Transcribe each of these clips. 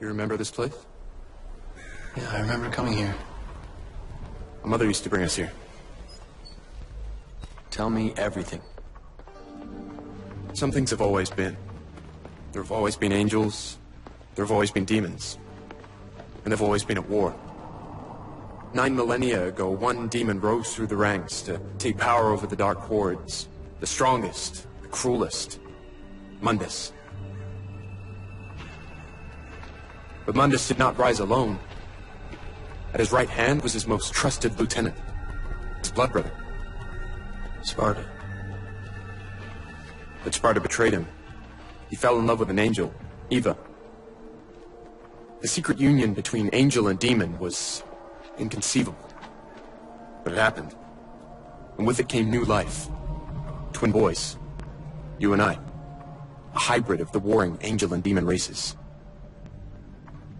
You remember this place? Yeah, I remember coming here. My mother used to bring us here. Tell me everything. Some things have always been. There have always been angels. There have always been demons. And they've always been at war. Nine millennia ago, one demon rose through the ranks to take power over the Dark Hordes. The strongest, the cruelest. Mundus. But Mundus did not rise alone. At his right hand was his most trusted lieutenant, his blood brother. Sparda. But Sparda betrayed him. He fell in love with an angel, Eva. The secret union between angel and demon was inconceivable. But it happened. And with it came new life. Twin boys. You and I. A hybrid of the warring angel and demon races.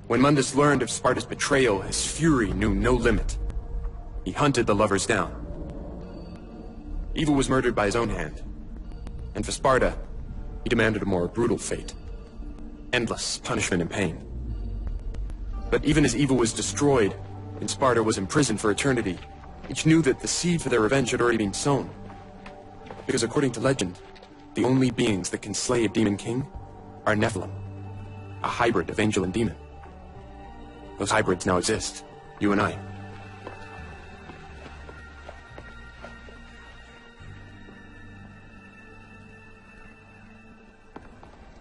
When Mundus learned of Sparda's betrayal, his fury knew no limit. He hunted the lovers down. Eva was murdered by his own hand. And for Sparda, he demanded a more brutal fate. Endless punishment and pain. But even as Eva was destroyed, and Sparda was imprisoned for eternity, each knew that the seed for their revenge had already been sown. Because according to legend, the only beings that can slay a demon king are Nephilim, a hybrid of angel and demon. Those hybrids now exist, you and I.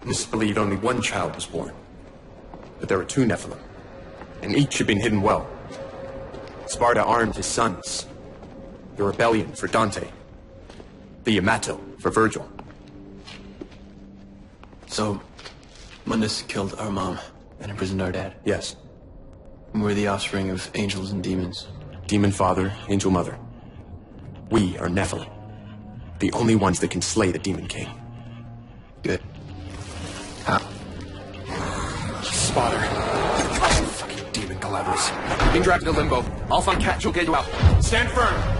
This believed only one child was born. But there were two Nephilim, and each had been hidden well. Sparda armed his sons. The rebellion for Dante. The Yamato for Vergil. So, Mundus killed our mom and imprisoned our dad. Yes, And we're the offspring of angels and demons. demon father, angel mother. We are Nephilim. The only ones that can slay the demon king. Good. How? Spotter. Fucking demon collaborators. Being dragged to limbo. I'll find Kat, she'll get you out. Stand firm!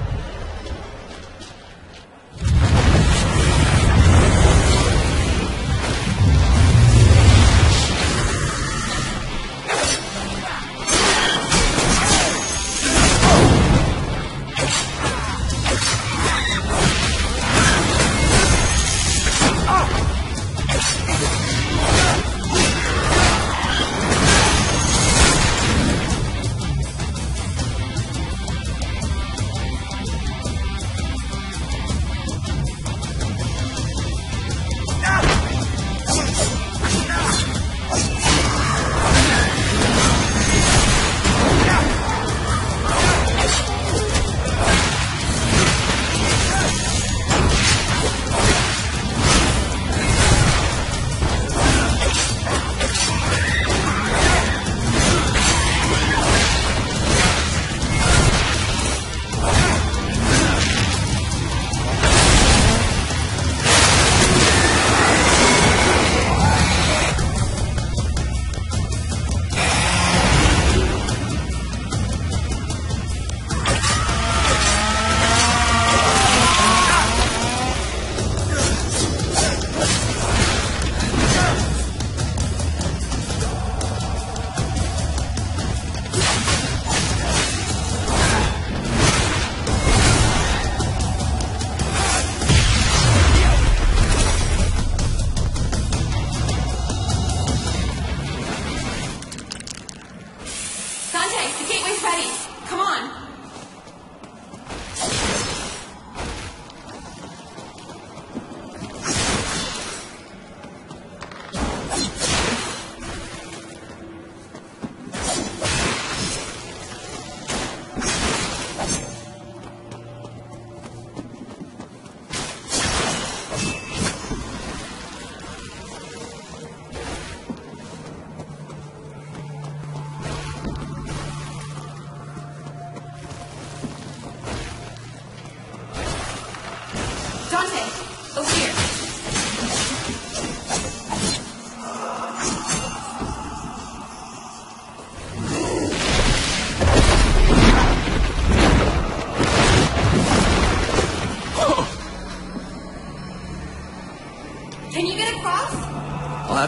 Ready. Come on.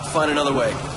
To find another way.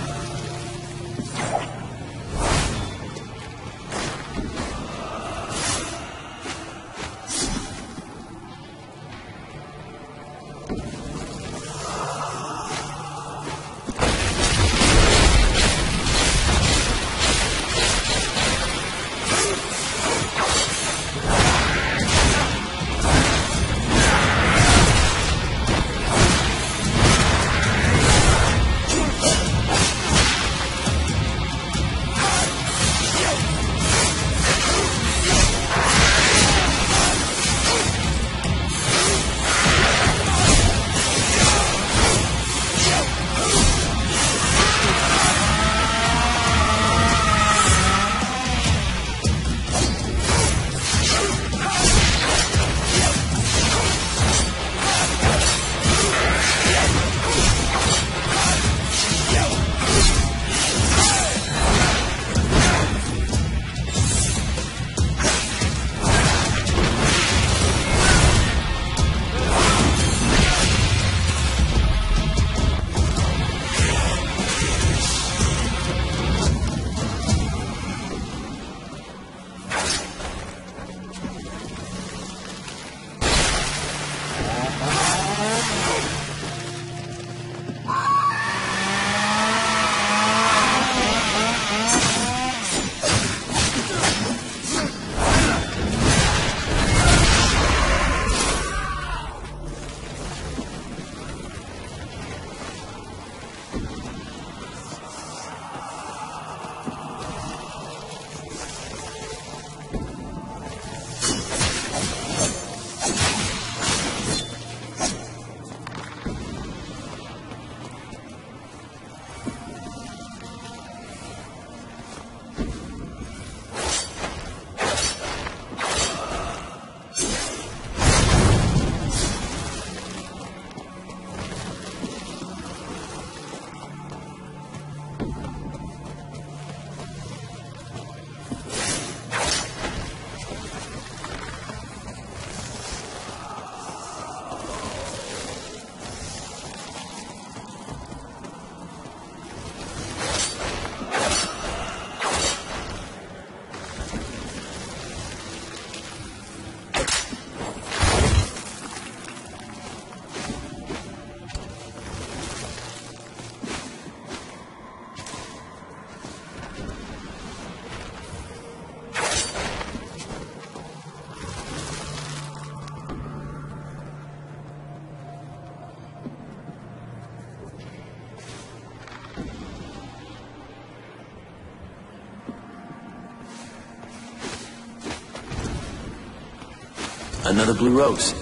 Another blue rose.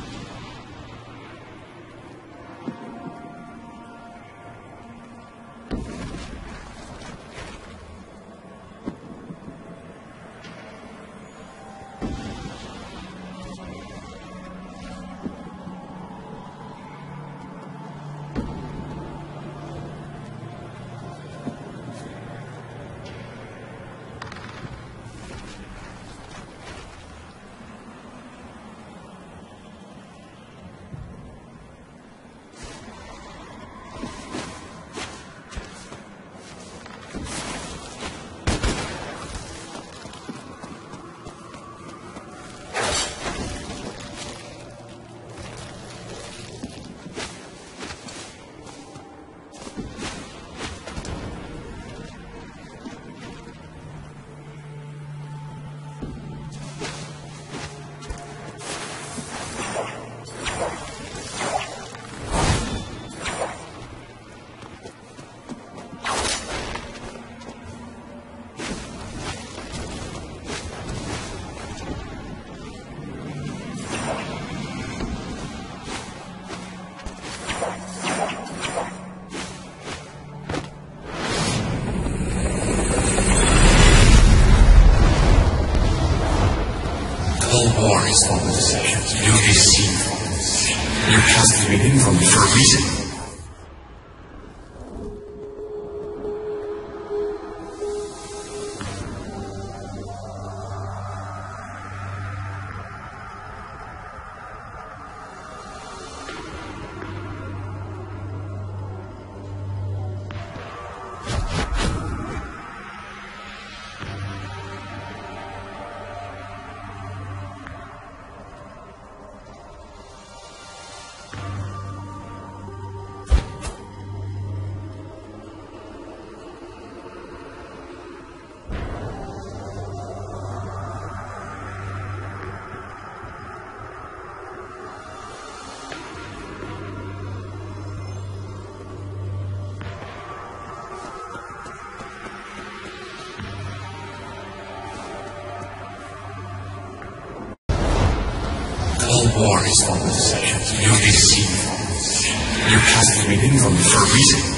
Cold War is for the deception. You deceive. You cast me in from me for a reason. Cold War is for the deception. You deceive. You cast me in from for a reason.